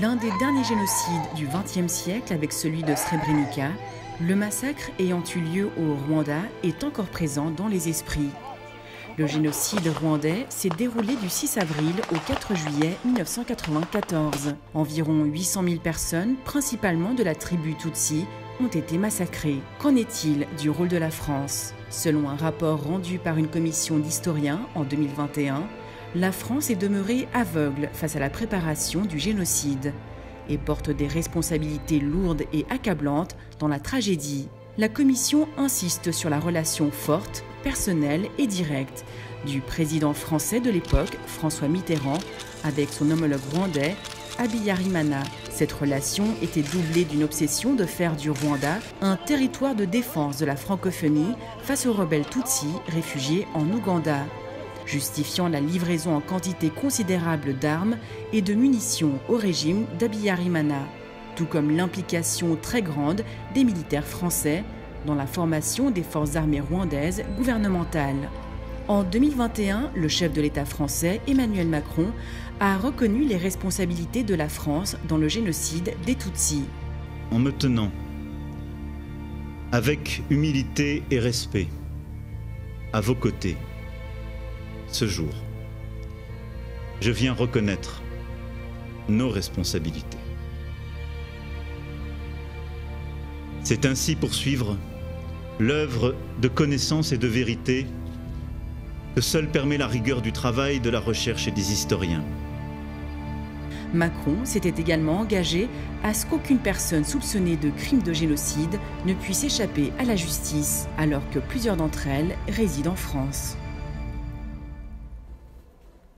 L'un des derniers génocides du XXe siècle avec celui de Srebrenica, le massacre ayant eu lieu au Rwanda est encore présent dans les esprits. Le génocide rwandais s'est déroulé du 6 avril au 4 juillet 1994. Environ 800 000 personnes, principalement de la tribu Tutsi, ont été massacrées. Qu'en est-il du rôle de la France? Selon un rapport rendu par une commission d'historiens en 2021, la France est demeurée aveugle face à la préparation du génocide et porte des responsabilités lourdes et accablantes dans la tragédie. La commission insiste sur la relation forte, personnelle et directe du président français de l'époque, François Mitterrand, avec son homologue rwandais, Abiyarimana. Cette relation était doublée d'une obsession de faire du Rwanda un territoire de défense de la francophonie face aux rebelles Tutsis réfugiés en Ouganda justifiant la livraison en quantité considérable d'armes et de munitions au régime d'Abiyarimana, tout comme l'implication très grande des militaires français dans la formation des forces armées rwandaises gouvernementales. En 2021, le chef de l'État français, Emmanuel Macron, a reconnu les responsabilités de la France dans le génocide des Tutsis. En me tenant avec humilité et respect à vos côtés, ce jour, je viens reconnaître nos responsabilités. C'est ainsi poursuivre l'œuvre de connaissance et de vérité que seule permet la rigueur du travail, de la recherche et des historiens. Macron s'était également engagé à ce qu'aucune personne soupçonnée de crimes de génocide ne puisse échapper à la justice, alors que plusieurs d'entre elles résident en France.